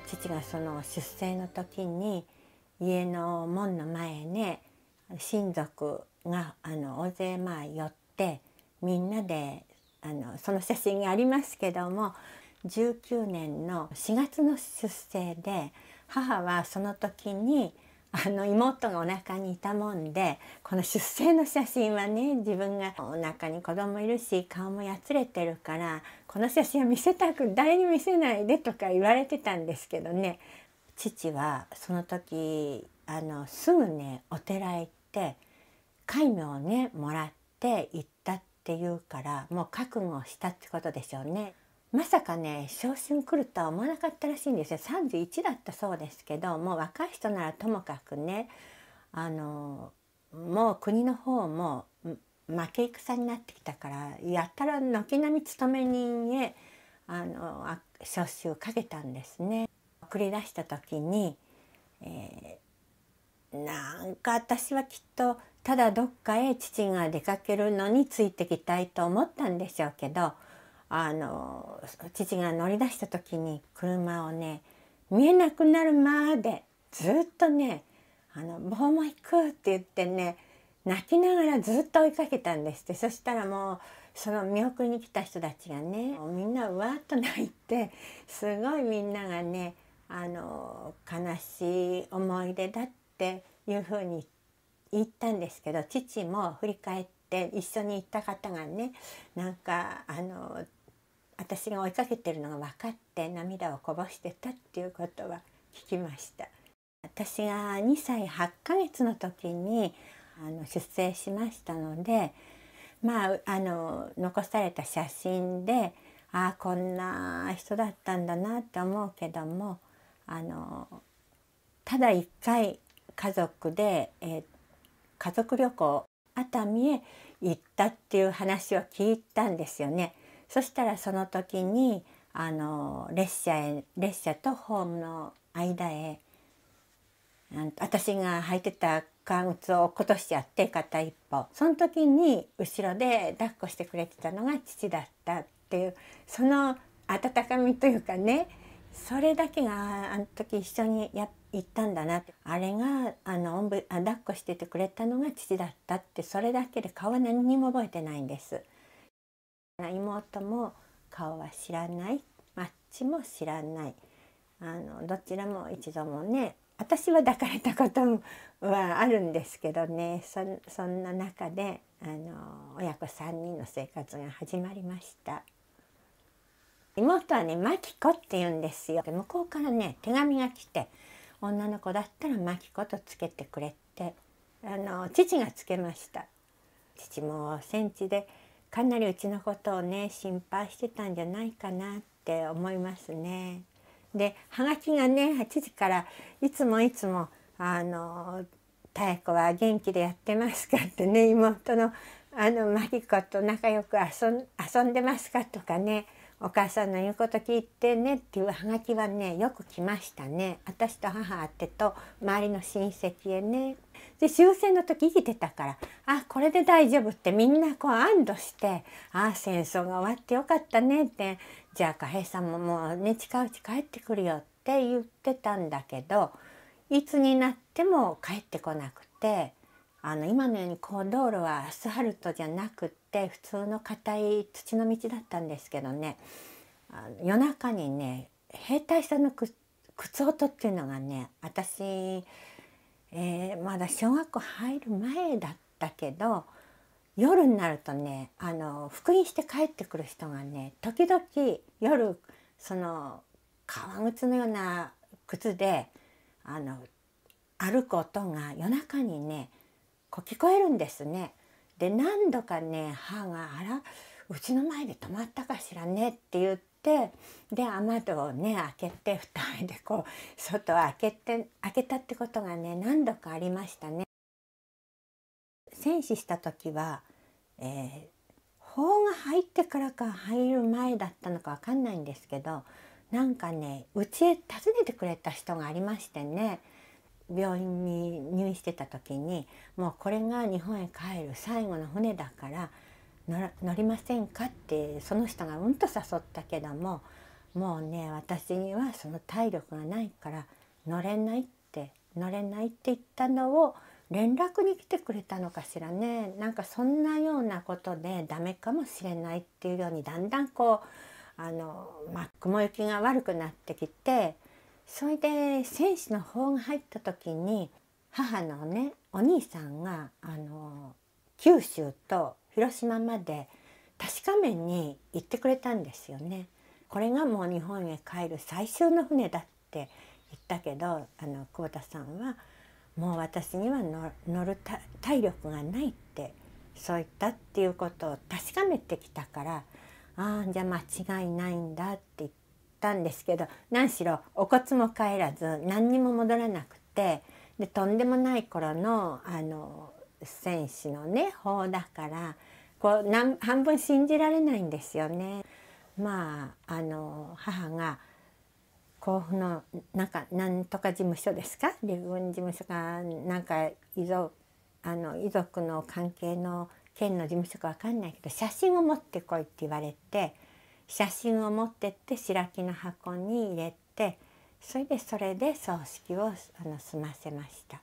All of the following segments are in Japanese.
父がその出征の時に家の門の前ね親族があの大勢まあ寄ってみんなであのその写真がありますけども19年の4月の出征で母はその時にあの妹がお腹にいたもんでこの出生の写真はね自分がお腹に子供いるし顔もやつれてるからこの写真は見せたく誰に見せないでとか言われてたんですけどね父はその時あのすぐねお寺へ行って戒名をねもらって行ったっていうからもう覚悟したってことでしょうね。まさかね昇進来るとは思わなかったらしいんですよ31だったそうですけどもう若い人ならともかくねあのもう国の方も負け戦になってきたからやったら軒並み勤め人へあの招集かけたんですね。送り出した時に、えー、なんか私はきっとただどっかへ父が出かけるのについてきたいと思ったんでしょうけどあの父が乗り出した時に車をね見えなくなるまでずっとね「あの棒も行く」って言ってね泣きながらずっと追いかけたんですって。そしたらもうその見送りに来た人たちがねみんなうわっと泣いてすごいみんながねあの悲しい思い出だっていうふうに言ったんですけど父も振り返って一緒に行った方がねなんかあの私が追いかけてるのが分かって涙をこぼしてたっていうことは聞きました私が2歳8ヶ月の時にあの出生しましたのでまああの残された写真でああこんな人だったんだなって思うけどもあのただ一回家族で、えー、家族旅行熱海へ行ったっていう話を聞いたんですよね。そしたらその時にあの列車へ列車とホームの間へ私が履いてた革靴を落としちゃって片一歩その時に後ろで抱っこしてくれてたのが父だったっていうその温かみというかねそれだけがあの時一緒にや行ったんだなあれがあのおんぶ抱っこしててくれたのが父だったってそれだけで顔は何にも覚えてないんです。妹も顔は知らない。マッチも知らない。あのどちらも一度もね私は抱かれたことはあるんですけどね。そんな中であの親子3人の生活が始まりました。妹はね「マキコ」って言うんですよ。向こうからね手紙が来て女の子だったら「マキコ」とつけてくれってあの父がつけました。父も戦地でかなりうちのことをね心配してたんじゃないかなって思いますね。ではがきがね8時からいつもいつも「あの妙子は元気でやってますか?」ってね 妹のあのマギ子と仲良く遊ん遊んでますかとかねお母さんの言うこと聞いてねっていうハガキはねよく来ましたね私と母あってと周りの親戚へねで終戦の時生きてたからあこれで大丈夫ってみんなこう安堵してあ戦争が終わってよかったねってじゃあ貨幣さんももうね近いうち帰ってくるよって言ってたんだけどいつになっても帰ってこなくてあの今のようにこう道路はアスファルトじゃなくって普通の硬い土の道だったんですけどねあの夜中にね兵隊さんの靴音っていうのがね私えー、まだ小学校入る前だったけど夜になるとねあの復員して帰ってくる人がね時々夜その革靴のような靴であの歩く音が夜中にねこう聞こえるんですね。で何度かね母が「あらうちの前で止まったかしらね」って言ってで雨戸をね開けて 2人でこう外を開けて開けたってことがね何度かありましたね。戦死した時は、えー、法が入ってからか入る前だったのか分かんないんですけどなんかねうちへ訪ねてくれた人がありましてね病院に入院してた時にもうこれが日本へ帰る最後の船だから乗りませんかってその人がうんと誘ったけどももうね私にはその体力がないから乗れないって乗れないって言ったのを連絡に来てくれたのかしらね。なんかそんなようなことでダメかもしれないっていうようにだんだんこうあの、まあ、雲行きが悪くなってきてそれで戦士の方が入った時に母のねお兄さんがあの九州と広島まで確かめに行ってくれたんですよね。これがもう日本へ帰る最終の船だって言ったけどあの久保田さんはもう私には乗る体力がないってそう言ったっていうことを確かめてきたからああじゃあ間違いないんだって言ったんですけど何しろお骨も帰らず何にも戻らなくてでとんでもない頃のあの戦士のね法だからこう半分信じられないんですよね。まああの母が甲府のなんかなんとか事務所ですか？陸軍事務所かなんか遺族あの遺族の関係の県の事務所か分かんないけど写真を持ってこいって言われて写真を持ってって白木の箱に入れてそれでそれで葬式をあの済ませました。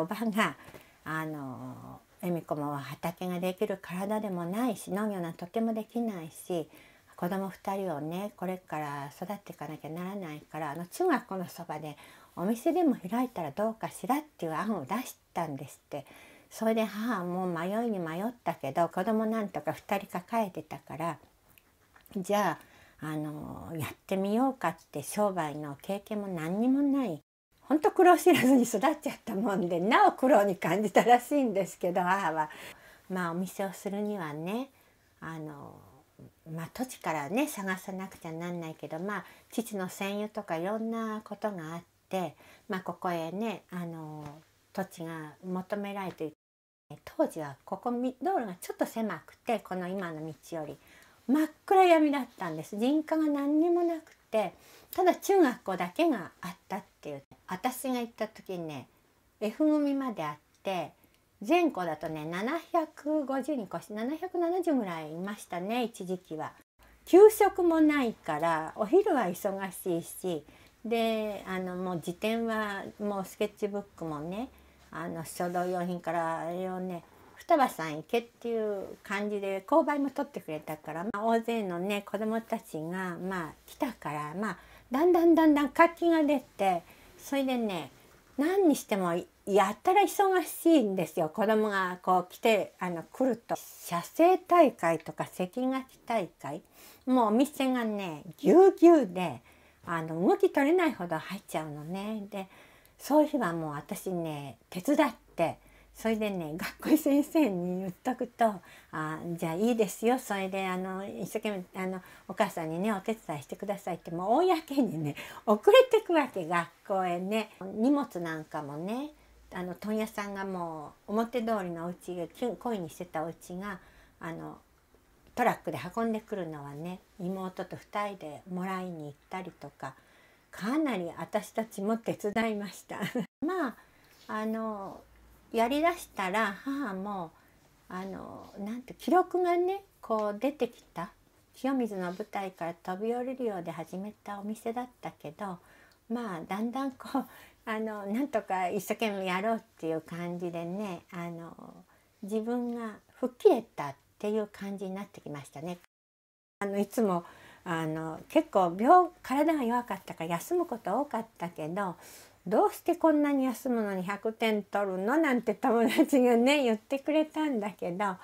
おばがあの恵美子も畑ができる体でもないし農業なんとてもできないし子供2人をねこれから育っていかなきゃならないからあの中学校のそばでお店でも開いたらどうかしらっていう案を出したんですって。それで母も迷いに迷ったけど子供なんとか2人抱えてたからじゃああのやってみようかって商売の経験も何にもないほんと苦労知らずに育っちゃったもんでなお苦労に感じたらしいんですけど母は。まあお店をするにはねあのまあ土地からね探さなくちゃなんないけどまあ父の占有とかいろんなことがあってまあここへねあの土地が求められて当時はここ道路がちょっと狭くてこの今の道より真っ暗闇だったんです。人家が何にもなくてただ中学校だけがあったっていう私が行った時にね F 組まであって全校だとね750人越し770ぐらいいましたね一時期は。給食もないからお昼は忙しいしであのもう辞典はもうスケッチブックもねあの書道用品からあれをね双葉さん行けっていう感じで購買も取ってくれたから、まあ、大勢のね子どもたちがまあ来たからまあだんだんだんだん活気が出てそれでね何にしてもやったら忙しいんですよ。子供がこう来てあの来ると。写生大会とか石垣大会。もうお店がねぎゅうぎゅうであの動き取れないほど入っちゃうのね。でそういう日はもう私ね手伝ってそれでね学校先生に言っとくと「あじゃあいいですよ。それであの一生懸命あのお母さんにねお手伝いしてください」ってもう公にね遅れてくわけ学校へね。荷物なんかもねあの問屋さんがもう表通りのお家が恋にしてたお家があのトラックで運んでくるのはね妹と2人でもらいに行ったりとかかなり私たちも手伝いました。まああのやりだしたら母もあのなんて記録がねこう出てきた清水の舞台から飛び降りるようで始めたお店だったけどまあだんだんこうあのなんとか一生懸命やろうっていう感じでねあの自分が吹っ切れたっていう感じになってきましたね。あのいつもあの結構病体が弱かったから休むこと多かったけどどうしてこんなに休むのに100点取るの？なんて友達がね言ってくれたんだけどあ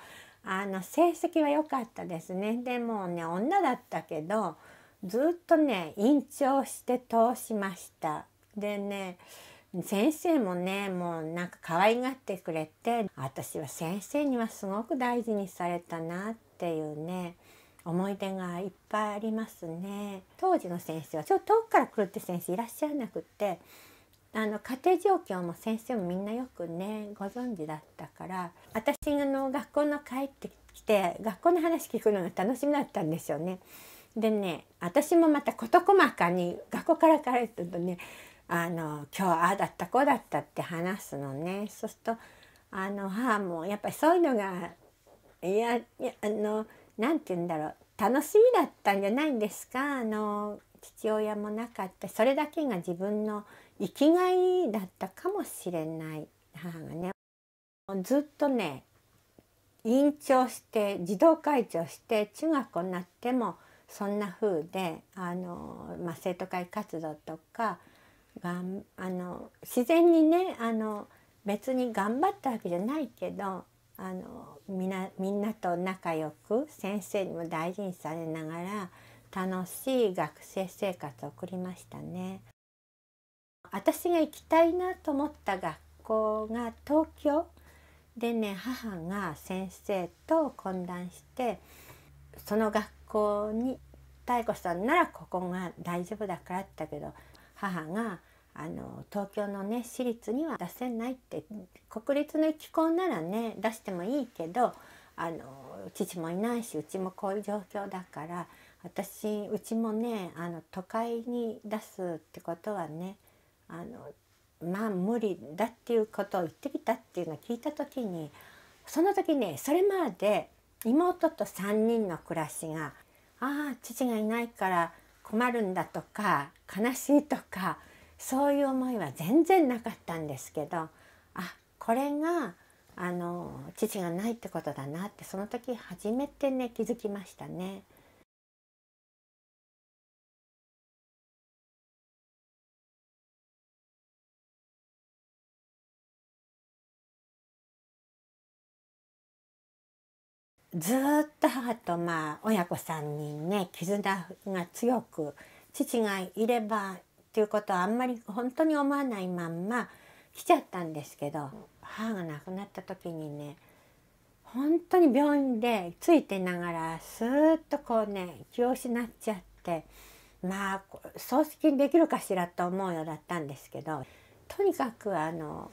の成績は良かったですね。でもね女だったけどずっとね院長して通しました。でね先生もねもうなんか可愛がってくれて私は先生にはすごく大事にされたなっていうね思い出がいっぱいありますね。当時の先生はちょっと遠くから来るって先生いらっしゃらなくってあの家庭状況も先生もみんなよくねご存知だったから私の学校の帰ってきて学校の話聞くのが楽しみだったんですよね。でね私もまた事細かに学校から帰るとねあの今日ああだったこうだったって話すのねそうするとあの母もやっぱりそういうのがいやいやあのなんて言うんだろう楽しみだったんじゃないんですか？あの父親もなかった。それだけが自分の生きがいだったかもしれない。母がね。ずっとね委員長して児童会長して中学校になってもそんな風であの、まあ、生徒会活動とかがあの自然にねあの別に頑張ったわけじゃないけどあのみみんなと仲良く先生にも大事にされながら楽しい学生生活を送りましたね。私が行きたいなと思った学校が東京でね母が先生と懇談してその学校に妙子さんならここが大丈夫だからって言ったけど母があの東京のね私立には出せないって国立の機構ならね出してもいいけどあの父もいないしうちもこういう状況だから私うちもねあの都会に出すってことはねあのまあ無理だっていうことを言ってきたっていうのを聞いた時にその時ねそれまで妹と3人の暮らしがああ父がいないから困るんだとか悲しいとかそういう思いは全然なかったんですけどあこれがあの父がないってことだなってその時初めてね気づきましたね。ずっと母とまあ親子さんにね絆が強く父がいればっていうことはあんまり本当に思わないまんま来ちゃったんですけど母が亡くなった時にね本当に病院でついてながらスーッとこうね気を失っちゃってまあ葬式できるかしらと思うようだったんですけどとにかくあの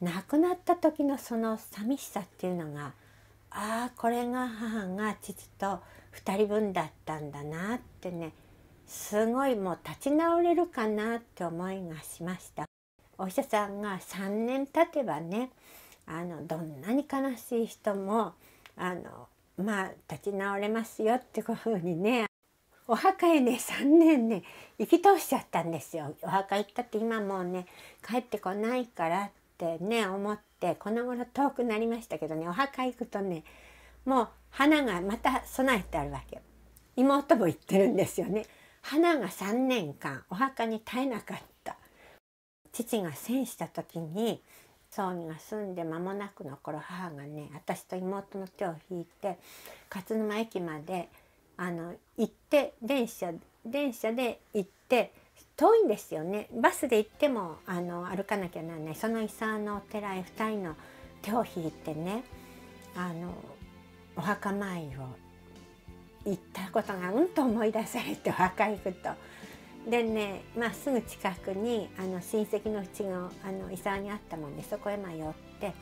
亡くなった時のその寂しさっていうのがああこれが母が父と2人分だったんだなってねすごいもう立ち直れるかなって思いがしました。お医者さんが3年経てばねあのどんなに悲しい人もあのまあ立ち直れますよってこういうふうにねお墓へね3年ね行き通しちゃったんですよ。お墓行ったって今もうね帰ってこないからってね思ってこの頃遠くなりましたけどねお墓行くとねもう花がまた備えてあるわけ。妹も言ってるんですよね。花が3年間お墓に絶えなかった。父が戦した時に葬儀が済んで間もなくの頃母がね私と妹の手を引いて勝沼駅まであの行って電車電車で行って遠いんですよね。バスで行ってもあの歩かなきゃならない。その伊沢のお寺へ2人の手を引いてねあのお墓参りを行ったことがうんと思い出されてお墓行くと。でね、まあ、すぐ近くにあの親戚のうちがあの伊沢にあったもんでそこへまあ寄って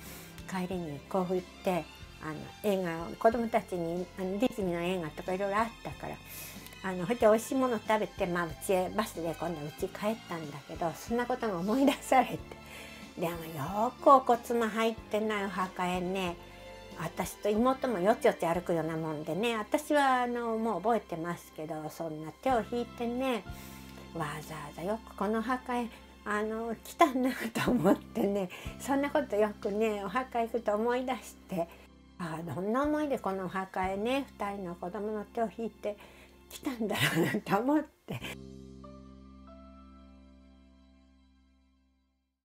帰りに甲府行ってあの映画を子供たちにあのディズニーの映画とかいろいろあったからあのほいで美味しいもの食べて、まあ、うちへバスで今度うち帰ったんだけどそんなことが思い出されて。であのよくお骨も入ってないお墓へね。私と妹もよちよち歩くようなもんでね私はあのもう覚えてますけどそんな手を引いてねわざわざよくこの墓へあの来たなと思ってねそんなことよくねお墓行くと思い出してああどんな思いでこのお墓へね2人の子供の手を引いて来たんだろうなと思って。